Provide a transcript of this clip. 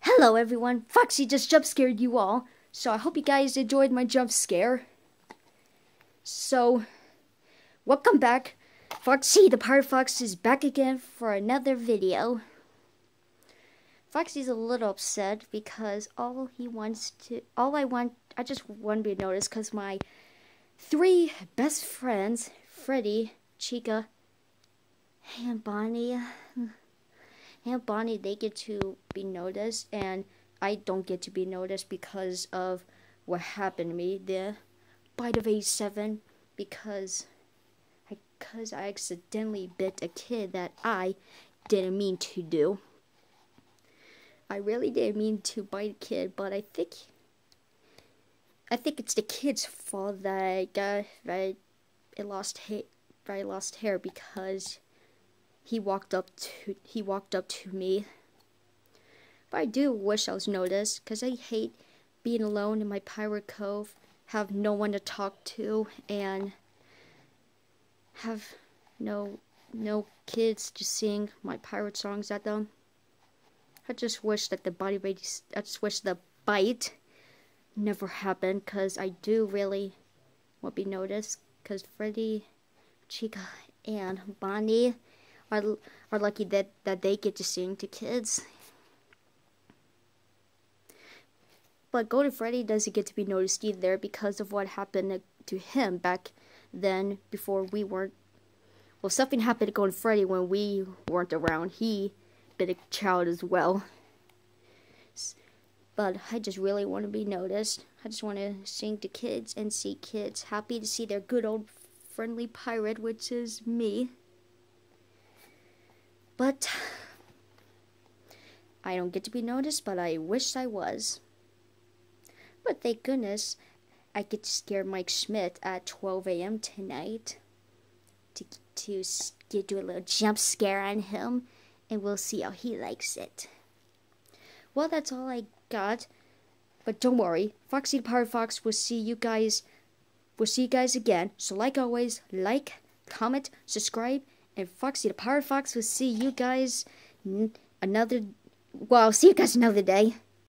Hello everyone, Foxy just jump scared you all, so I hope you guys enjoyed my jump scare. So, welcome back. Foxy the Pirate Fox is back again for another video. Foxy's a little upset because all he wants to, all I want, I just want to be noticed because my three best friends, Freddy, Chica, and Bonnie, and Bonnie, they get to be noticed, and I don't get to be noticed because of what happened to me, there bite of '87, because I, cause I accidentally bit a kid that I didn't mean to do. I really didn't mean to bite a kid, but I think I think it's the kid's fault that I got that I lost hair. I lost hair because he walked up to he walked up to me. But I do wish I was noticed because I hate being alone in my pirate cove, have no one to talk to, and have no no kids to sing my pirate songs at them. I just wish that the body rate, I just wish the bite never happened because I do really want to be noticed because Freddy, Chica, and Bonnie are, are lucky that, that they get to sing to kids. But Golden Freddy doesn't get to be noticed either because of what happened to him back then before we weren't. Well, something happened to Golden Freddy when we weren't around. He been a child as well. But I just really want to be noticed. I just want to sing to kids and see kids happy to see their good old friendly pirate, which is me. But I don't get to be noticed, but I wish I was. But thank goodness I get to scare Mike Schmidt at 12 a.m. tonight to to get do a little jump scare on him, and we'll see how he likes it. Well, that's all I got. But don't worry, Foxy Pirate Fox will see you guys. We'll see you guys again. So, like always, like, comment, subscribe, and Foxy the Pirate Fox will see you guys another. Well, see you guys another day.